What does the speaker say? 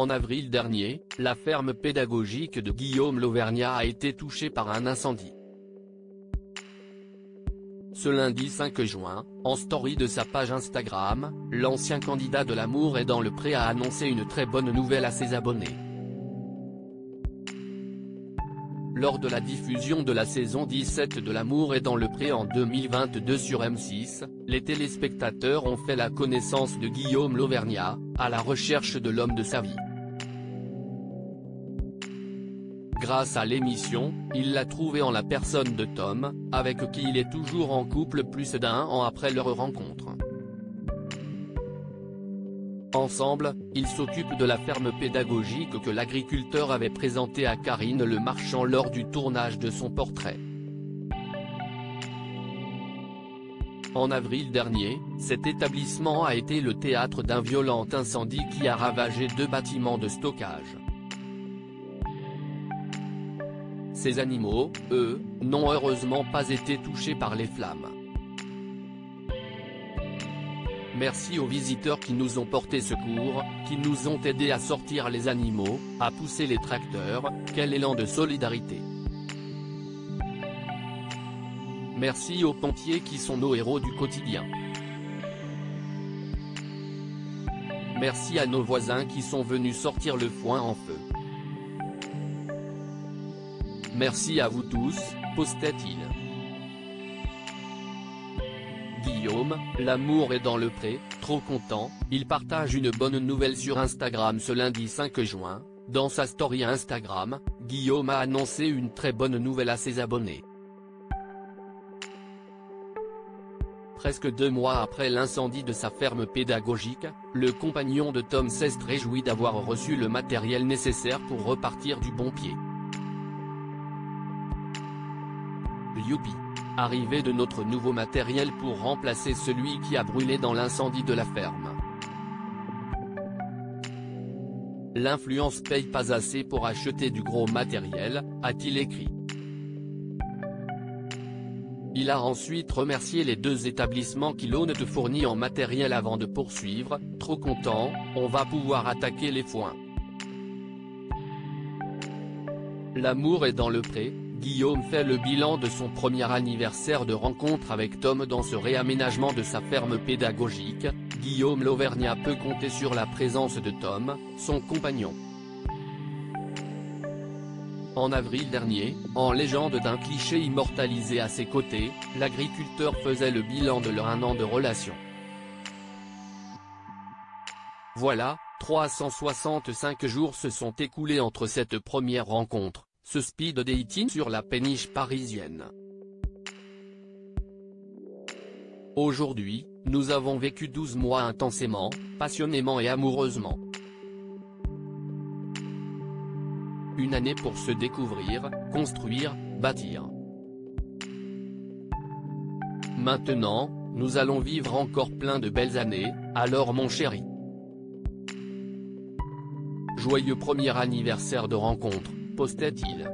En avril dernier, la ferme pédagogique de Guillaume Lauvergnat a été touchée par un incendie. Ce lundi 5 juin, en story de sa page Instagram, l'ancien candidat de l'amour est dans le pré a annoncé une très bonne nouvelle à ses abonnés. Lors de la diffusion de la saison 17 de L'amour est dans le pré en 2022 sur M6, les téléspectateurs ont fait la connaissance de Guillaume Lauvergnat, à la recherche de l'homme de sa vie. Grâce à l'émission, il l'a trouvé en la personne de Tom, avec qui il est toujours en couple plus d'un an après leur rencontre. Ensemble, ils s'occupent de la ferme pédagogique que l'agriculteur avait présentée à Karine Le Marchand lors du tournage de son portrait. En avril dernier, cet établissement a été le théâtre d'un violent incendie qui a ravagé deux bâtiments de stockage. Ces animaux, eux, n'ont heureusement pas été touchés par les flammes. Merci aux visiteurs qui nous ont porté secours, qui nous ont aidés à sortir les animaux, à pousser les tracteurs, quel élan de solidarité. Merci aux pompiers qui sont nos héros du quotidien. Merci à nos voisins qui sont venus sortir le foin en feu. Merci à vous tous, postait-il. Guillaume, l'amour est dans le pré, trop content, il partage une bonne nouvelle sur Instagram ce lundi 5 juin, dans sa story Instagram, Guillaume a annoncé une très bonne nouvelle à ses abonnés. Presque deux mois après l'incendie de sa ferme pédagogique, le compagnon de Tom s'est réjoui d'avoir reçu le matériel nécessaire pour repartir du bon pied. Youpi Arrivée de notre nouveau matériel pour remplacer celui qui a brûlé dans l'incendie de la ferme. L'influence paye pas assez pour acheter du gros matériel, a-t-il écrit. Il a ensuite remercié les deux établissements qui l'ont fourni en matériel avant de poursuivre, trop content, on va pouvoir attaquer les foins. L'amour est dans le pré, Guillaume fait le bilan de son premier anniversaire de rencontre avec Tom dans ce réaménagement de sa ferme pédagogique, Guillaume Lauvergnat peut compter sur la présence de Tom, son compagnon. En avril dernier, en légende d'un cliché immortalisé à ses côtés, l'agriculteur faisait le bilan de leur un an de relation. Voilà, 365 jours se sont écoulés entre cette première rencontre, ce speed dating sur la péniche parisienne. Aujourd'hui, nous avons vécu 12 mois intensément, passionnément et amoureusement. Une année pour se découvrir, construire, bâtir. Maintenant, nous allons vivre encore plein de belles années, alors mon chéri. Joyeux premier anniversaire de rencontre postait-il